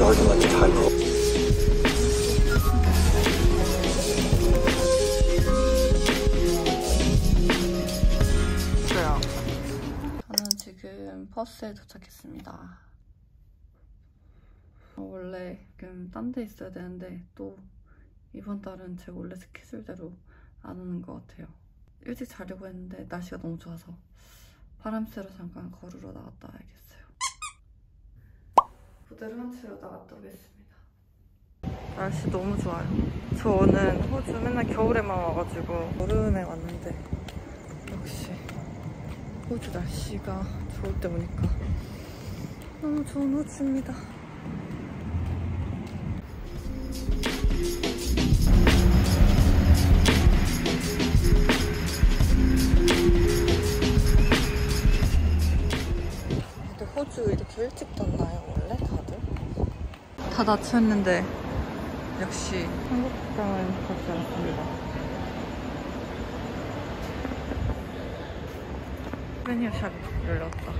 tide roll. 저요. 저는 지금 퍼스에 도착했습니다. 어, 원래 지금 딴 데 있어야 되는데 또 이번 달은 제 원래 스케줄대로 안 오는 것 같아요. 일찍 자려고 했는데 날씨가 너무 좋아서 바람 쐬러 잠깐 걸으러 나갔다 와야겠어요. 채로 나갔다 오겠습니다. 날씨 너무 좋아요. 저는 호주 맨날 겨울에만 와가지고 여름에 왔는데 역시 호주 날씨가 좋을 때 보니까 너무 좋은 호주입니다. 호주 이렇게 일찍 다들? 다 낮췄는데 역시 한국장은 그렇지 않습니다. 프레니어샵이 열렸다.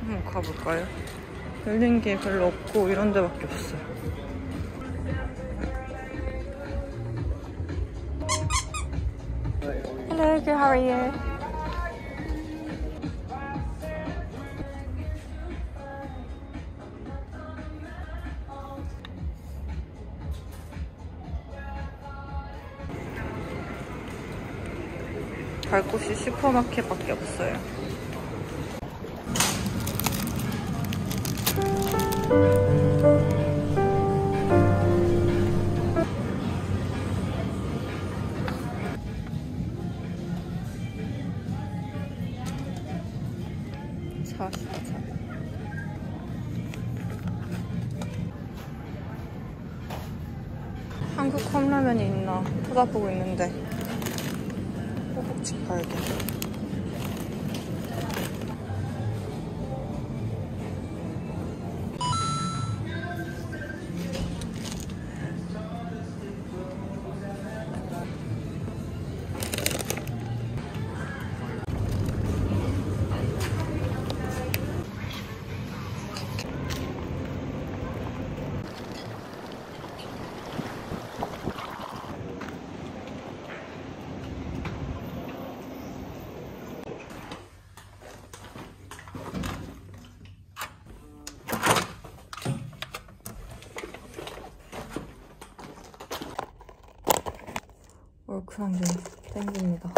한번 가볼까요? 열린 게 별로 없고 이런 데밖에 없어요. Hello, good. How are you? 갈 곳이 슈퍼마켓밖에 없어요. 사시사 한국 컵라면이 있나? 쳐다보고 있는데 호국 얼큰한 게 땡깁니다.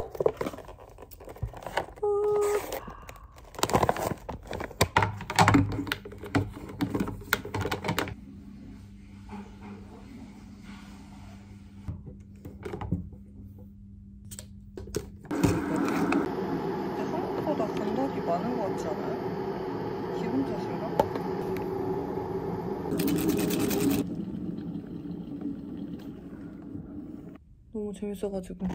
생각보다 건더기 많은 것 같지 않아요? 너무 재밌어가지고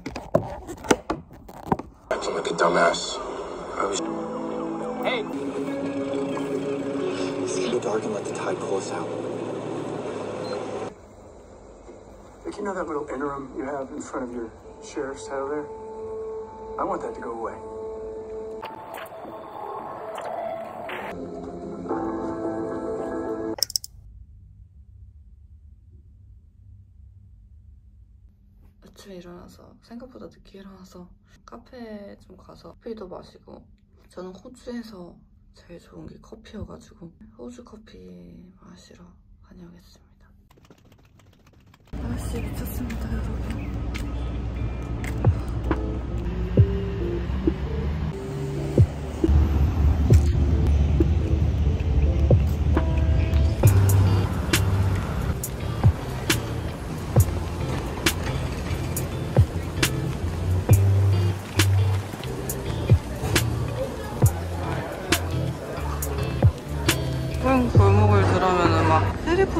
Acting like a dumbass. I was. Hey! It's gonna go dark and let the tide pull us out. Like, you know that little interim you have in front of your sheriff's title there? I want that to go away. 일어나서 생각보다 늦게 일어나서 카페 좀 가서 커피도 마시고 저는 호주에서 제일 좋은 게 커피여가지고 호주 커피 마시러 다녀오겠습니다. 날씨 미쳤습니다 여러분.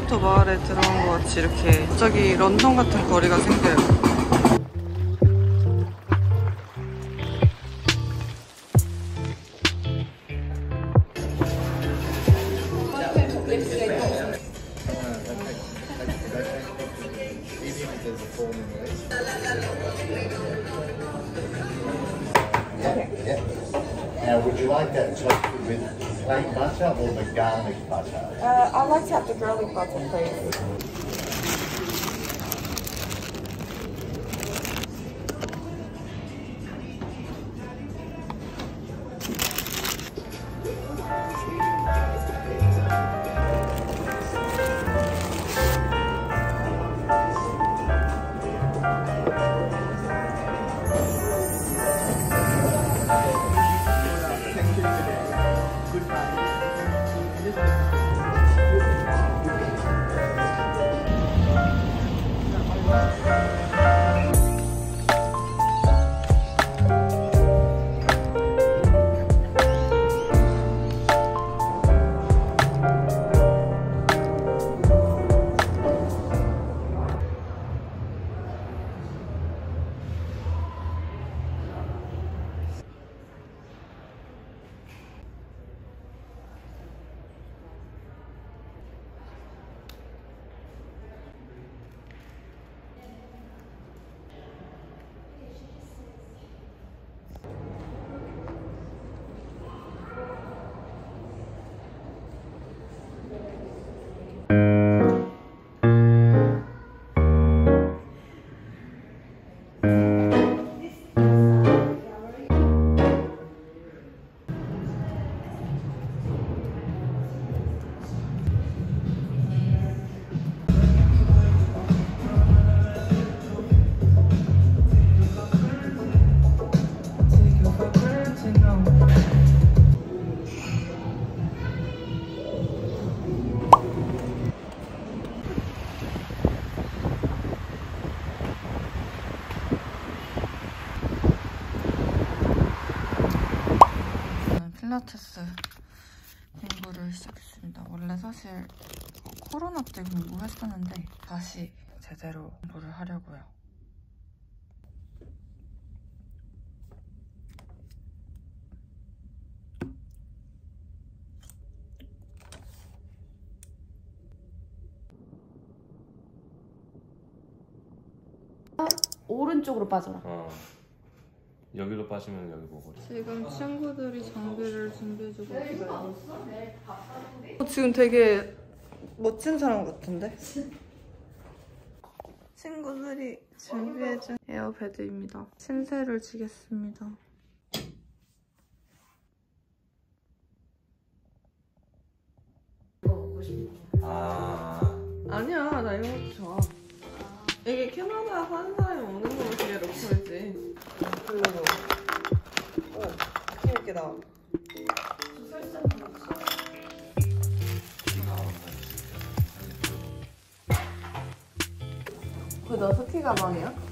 해리포터 마을에 들어온 것 같이 이렇게 갑자기 런던 같은 거리가 생겨요. Plain or the garlic? Uh, I'd like to have the garlic butter, please. 사실 코로나 때 공부했었는데 다시 제대로 공부를 하려고요. 오른쪽으로 빠져라. 어. 여기로 빠지면 여기 보고. 지금 친구들이 장비를 준비해주고. 어, 지금 되게 멋진 사람 같은데? 친구들이 준비해준 에어베드입니다. 신세를 지겠습니다. 아. 아니야 나 이런 것도 좋아 이게 캐나다 사는 사람이 먹는 거면 그게 로컬이지 그리고 오, 힘있게 나와. 그너 스키 가방이야?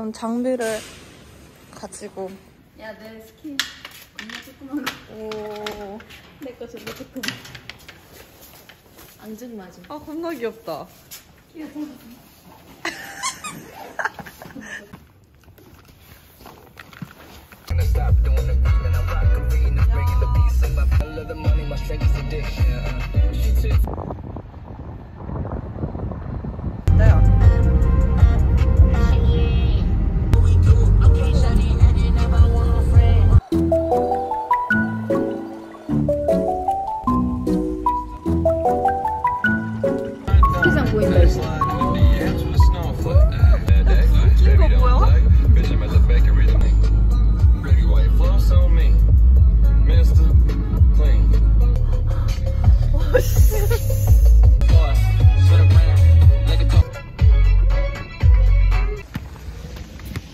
지금 장비를 가지고 야, 내 스키 겁나 조그만 거. 오. 내거 존나 조그만. 앙증 맞음. 아 겁나 귀엽다. 나야.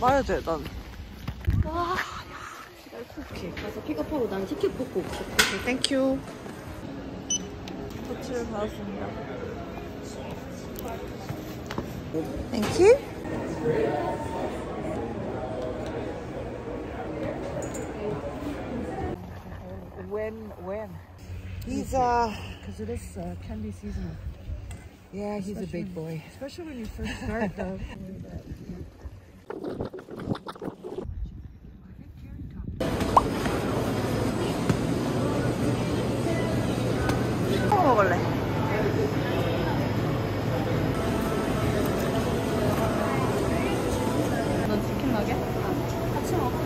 말해야 돼, 난. 가서 픽업하고 난 티켓 뽑고 올게. 땡큐. 조치를 받았습니다. 땡큐. When, Because it is uh, candy season. Yeah, he's a big boy. Especially when you first start though. 뭐 먹을래? 넌 치킨 나게? 같이 먹어.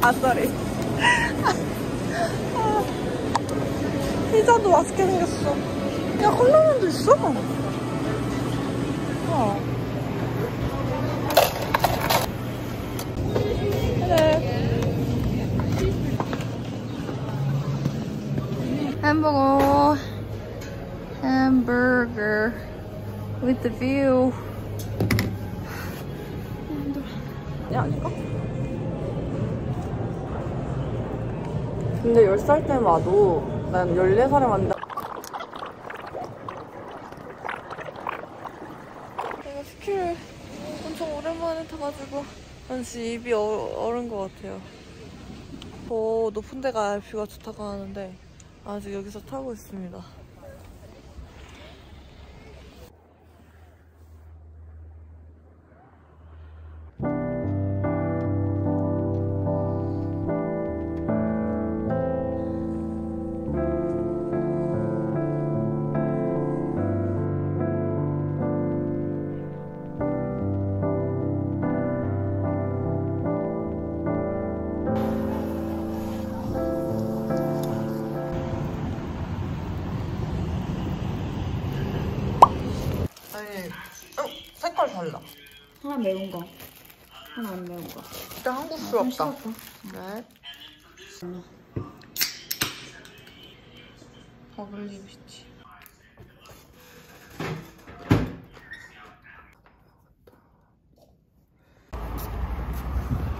아, 쏘 피자도 맛있게 생겼어. 야, 콜라면도 있어. 어. 그래. 햄버거. 햄버거. With the view. 야, 아닐까? 근데 10살 때 와도 난 14살에 왔는데 내가 스키를 엄청 오랜만에 타가지고 난 진짜 입이 어, 얼은 것 같아요. 더 높은 데 가야 뷰가 좋다고 하는데 아직 여기서 타고 있습니다 매운 거. 하나 안 매운 거. 진짜 한국스럽다 네 버블리 비치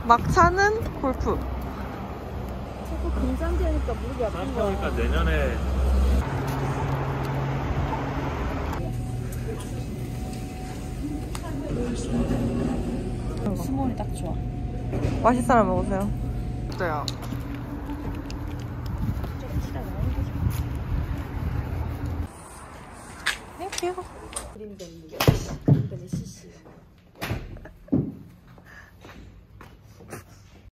막차는 골프 자꾸 긴장되니까 무릎이 아픈 거야. 그러니까 내년에 스몰이 딱 좋아. 맛있어라 먹으세요 어때요? 땡큐